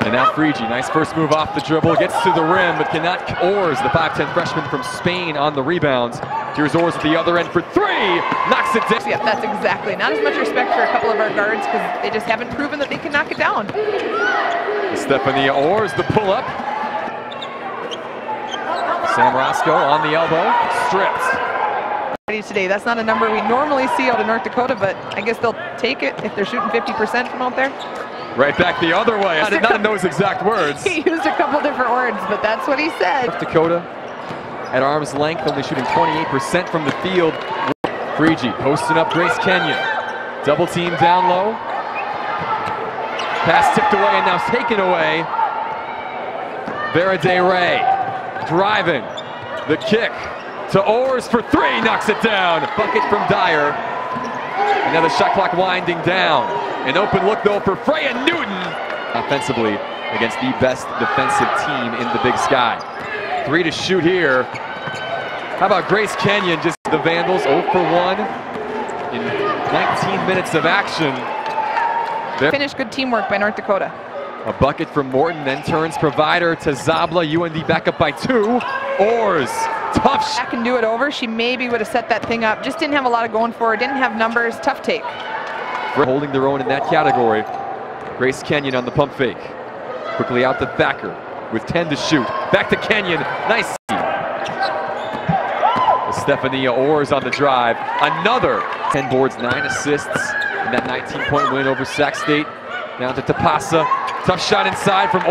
And now Frigi, nice first move off the dribble, gets to the rim, but cannot. Ors, the 5'10 freshman from Spain, on the rebounds. Here's Ors at the other end for three, knocks it down. Yeah, that's exactly. Not as much respect for a couple of our guards because they just haven't proven that they can knock it down. Stephanie Ors, the pull up. Sam Roscoe on the elbow, stripped. Today, that's not a number we normally see out of North Dakota, but I guess they'll take it if they're shooting 50% from out there. Right back the other way. I did not know his exact words. he used a couple different words, but that's what he said. North Dakota at arm's length, only shooting 28% from the field. Frigi posting up Grace Kenyon. Double team down low. Pass tipped away and now taken away. Vera De Ray driving. The kick to Ors for three, knocks it down. Bucket from Dyer. And now the shot clock winding down. An open look though for Freya Newton. Offensively against the best defensive team in the Big Sky. Three to shoot here. How about Grace Kenyon, just the Vandals 0 for 1 in 19 minutes of action. There. Finish good teamwork by North Dakota. A bucket from Morton, then turns provider to Zabla. UND back up by two. Ors, tough shot. can do it over. She maybe would have set that thing up. Just didn't have a lot of going for her. Didn't have numbers. Tough take. Holding their own in that category. Grace Kenyon on the pump fake. Quickly out to Thacker with 10 to shoot. Back to Kenyon. Nice. Stephania Ors on the drive. Another 10 boards, 9 assists in that 19-point win over Sac State. Down to Tapasa. Tough shot inside from